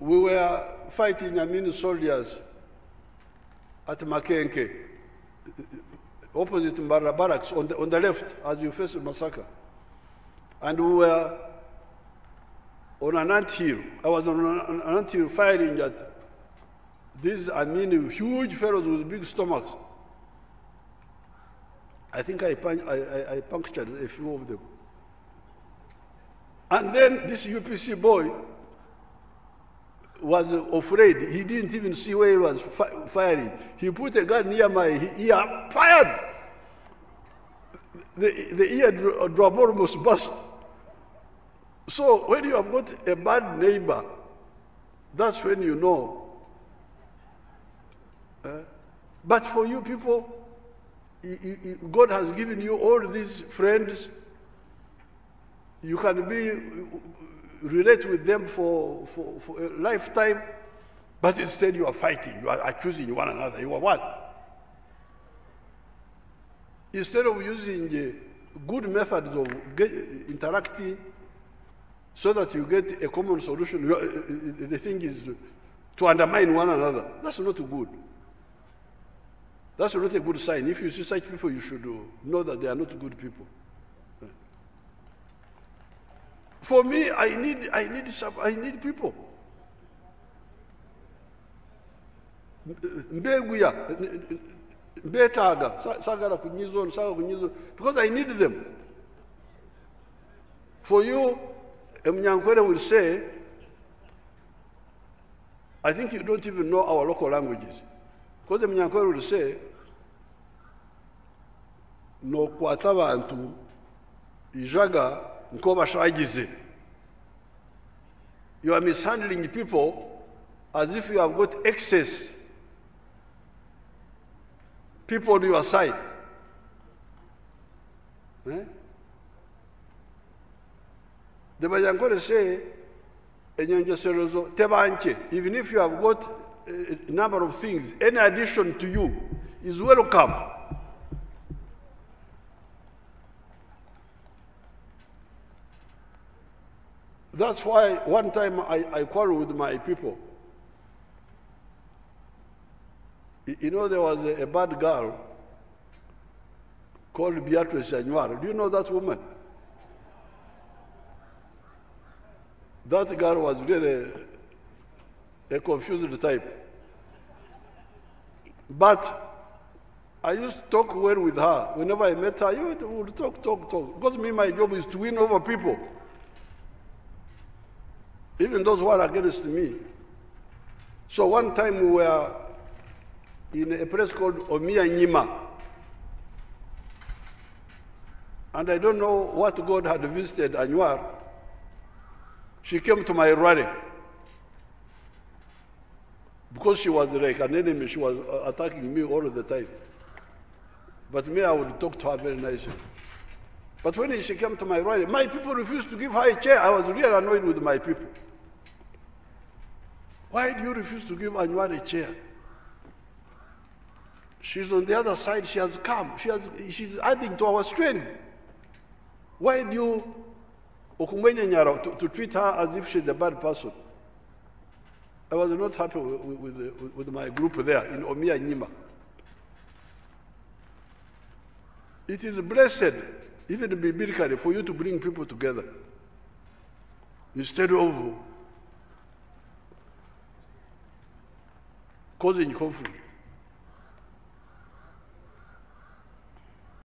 we were fighting Amin soldiers at Makenke, opposite Mbara Barracks, on the, on the left as you face Masaka. And we were on an ant hill. I was on an an ant hill firing at these Amin huge fellows with big stomachs. I think I, I, I punctured a few of them. And then this UPC boy was afraid. He didn't even see where he was fi- firing. He put a gun near my ear, fired. The, the ear dr- drop almost burst. So when you have got a bad neighbor, that's when you know. Uh, but for you people, God has given you all these friends. You can be relate with them for, for, for a lifetime, but instead you are fighting, you are accusing one another. You are what? Instead of using good methods of interacting so that you get a common solution, the thing is to undermine one another. That's not good. That's not a good sign. If you see such people, you should know that they are not good people. For me, I need, I need, I need people. Mbeguya, mbetaga, sagara kunyiza saga kunyiza because i need them. For you emunyankwere will say i think you don't even know our local languages. Because emunyankwere will say nokwata abantu ijaga you are mishandling people as if you have got excess. People on your side. Eh? the bayankore say even if you have got a number of things any addition to you is welcome That's why one time I, I quarreled with my people. You know, there was a, a bad girl called Beatrice Anywar. Do you know that woman? That girl was really a confused type. But I used to talk well with her. Whenever I met her, you would talk, talk, talk. Because me, my job is to win over people even those who are against me. So one time we were in a place called Omia Nyima. And I don't know what God had visited Anywar. She came to my rally. Because she was like an enemy, she was uh, attacking me all the time. But me, I would talk to her very nicely. But when she came to my rally, my people refused to give her a chair. I was really annoyed with my people. Why do you refuse to give Anywar a chair? She's on the other side. She has come. She has, she's adding to our strength. Why do you to, to treat her as if she's a bad person? I was not happy with, with, with, my group there in Omia Nyima. It is blessed, even biblically, for you to bring people together instead of 個人に交付する